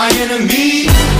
my enemy.